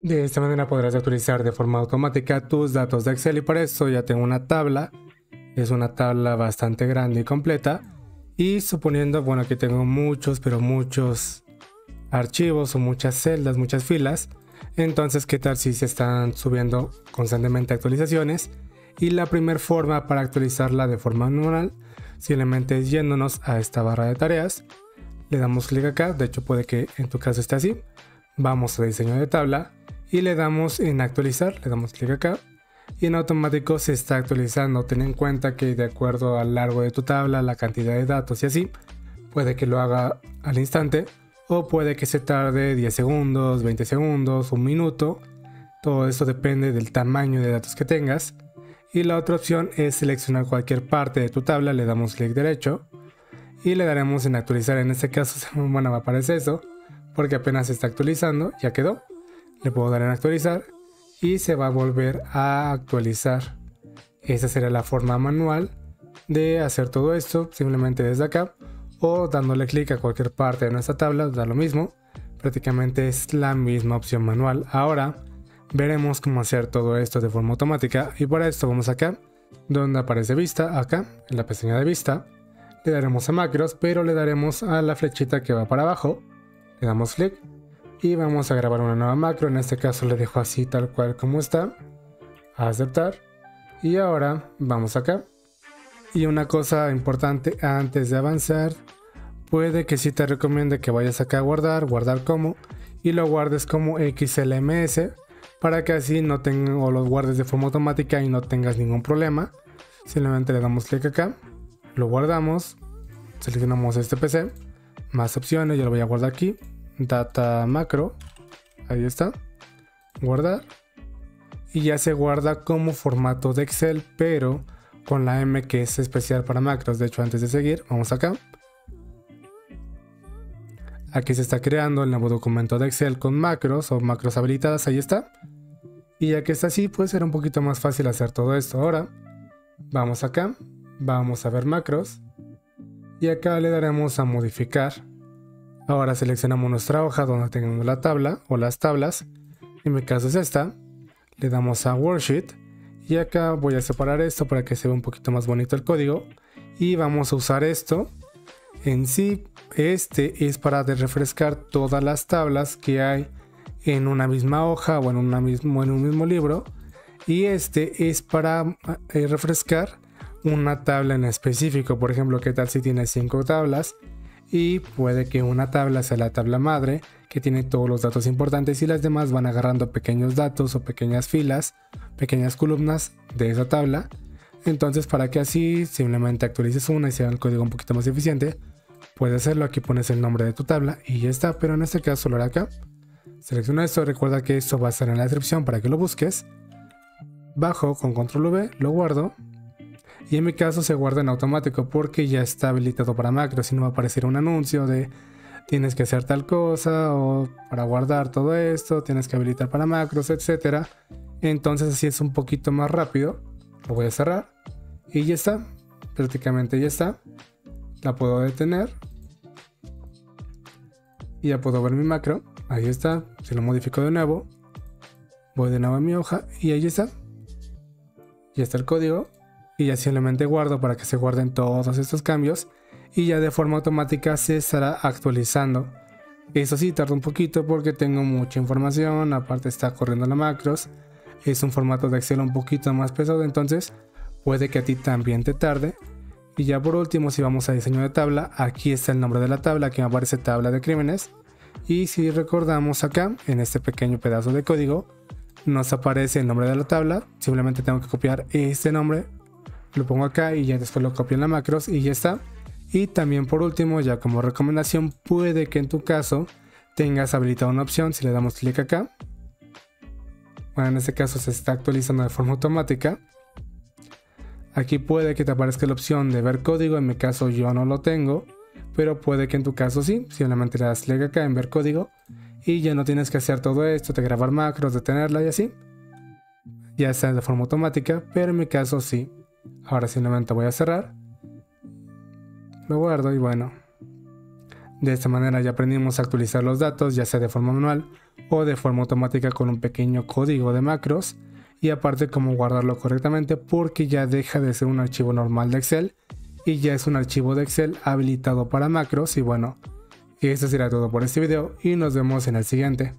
De esta manera podrás actualizar de forma automática tus datos de Excel y para eso ya tengo una tabla. Es una tabla bastante grande y completa. Y suponiendo, bueno, que tengo muchos, pero muchos archivos o muchas celdas, muchas filas. Entonces, ¿qué tal si se están subiendo constantemente actualizaciones? Y la primera forma para actualizarla de forma manual simplemente es yéndonos a esta barra de tareas. Le damos clic acá, de hecho puede que en tu caso esté así. Vamos a diseño de tabla y le damos en actualizar, le damos clic acá y en automático se está actualizando. Ten en cuenta que de acuerdo al largo de tu tabla, la cantidad de datos y así, puede que lo haga al instante o puede que se tarde 10 segundos, 20 segundos, un minuto. Todo esto depende del tamaño de datos que tengas. Y la otra opción es seleccionar cualquier parte de tu tabla, le damos clic derecho y le daremos en actualizar. En este caso, bueno, me aparece eso porque apenas se está actualizando, ya quedó le puedo dar en actualizar y se va a volver a actualizar. Esa sería la forma manual de hacer todo esto simplemente desde acá o dándole clic a cualquier parte de nuestra tabla, da lo mismo. Prácticamente es la misma opción manual. Ahora veremos cómo hacer todo esto de forma automática y para esto vamos acá donde aparece vista, acá en la pestaña de vista. Le daremos a macros, pero le daremos a la flechita que va para abajo. Le damos clic y vamos a grabar una nueva macro. En este caso le dejo así tal cual como está. A aceptar. Y ahora vamos acá. Y una cosa importante antes de avanzar. Puede que si te recomiende que vayas acá a guardar, guardar como. Y lo guardes como XLMS. Para que así no tengas o lo guardes de forma automática y no tengas ningún problema. Simplemente le damos clic acá. Lo guardamos. Seleccionamos este PC. Más opciones. Yo lo voy a guardar aquí data macro, ahí está, guardar, y ya se guarda como formato de Excel, pero con la M que es especial para macros. De hecho, antes de seguir, vamos acá. Aquí se está creando el nuevo documento de Excel con macros o macros habilitadas, ahí está. Y ya que está así, puede ser un poquito más fácil hacer todo esto. Ahora, vamos acá, vamos a ver macros. Y acá le daremos a modificar Ahora seleccionamos nuestra hoja donde tengamos la tabla o las tablas. En mi caso es esta. Le damos a Worksheet. Y acá voy a separar esto para que se vea un poquito más bonito el código. Y vamos a usar esto. En sí, este es para refrescar todas las tablas que hay en una misma hoja o en, un mismo libro. Y este es para eh, refrescar una tabla en específico. Por ejemplo, ¿qué tal si tiene 5 tablas? Y puede que una tabla sea la tabla madre que tiene todos los datos importantes y las demás van agarrando pequeños datos o pequeñas filas, pequeñas columnas de esa tabla. Entonces para que así simplemente actualices una y sea el código un poquito más eficiente, puedes hacerlo, aquí pones el nombre de tu tabla y ya está, pero en este caso lo haré acá. Selecciona esto, recuerda que esto va a estar en la descripción para que lo busques. Bajo con control V, lo guardo y en mi caso se guarda en automático porque ya está habilitado para macros y no va a aparecer un anuncio de tienes que hacer tal cosa o para guardar todo esto tienes que habilitar para macros, etcétera. Entonces así es un poquito más rápido. Lo voy a cerrar y ya está. Prácticamente ya está. La puedo detener. Y ya puedo ver mi macro. Ahí está. Si lo modifico de nuevo, voy de nuevo a mi hoja y ahí está. Ya está el código y ya simplemente guardo para que se guarden todos estos cambios y ya de forma automática se estará actualizando. Eso sí, tarda un poquito porque tengo mucha información, aparte está corriendo la macros, es un formato de Excel un poquito más pesado, entonces puede que a ti también te tarde. Y ya por último, si vamos a diseño de tabla, aquí está el nombre de la tabla, aquí me aparece tabla de crímenes. Y si recordamos acá, en este pequeño pedazo de código, nos aparece el nombre de la tabla, simplemente tengo que copiar este nombre lo pongo acá y ya después lo copio en la macros y ya está. Y también por último, ya como recomendación, puede que en tu caso tengas habilitada una opción si le damos clic acá. Bueno, en este caso se está actualizando de forma automática. Aquí puede que te aparezca la opción de ver código, en mi caso yo no lo tengo, pero puede que en tu caso sí, simplemente le das clic acá en ver código y ya no tienes que hacer todo esto, de grabar macros, detenerla y así. Ya está de forma automática, pero en mi caso sí. Ahora simplemente voy a cerrar. Lo guardo y bueno. De esta manera ya aprendimos a actualizar los datos, ya sea de forma manual o de forma automática con un pequeño código de macros y aparte cómo guardarlo correctamente porque ya deja de ser un archivo normal de Excel y ya es un archivo de Excel habilitado para macros y bueno, eso será todo por este video y nos vemos en el siguiente.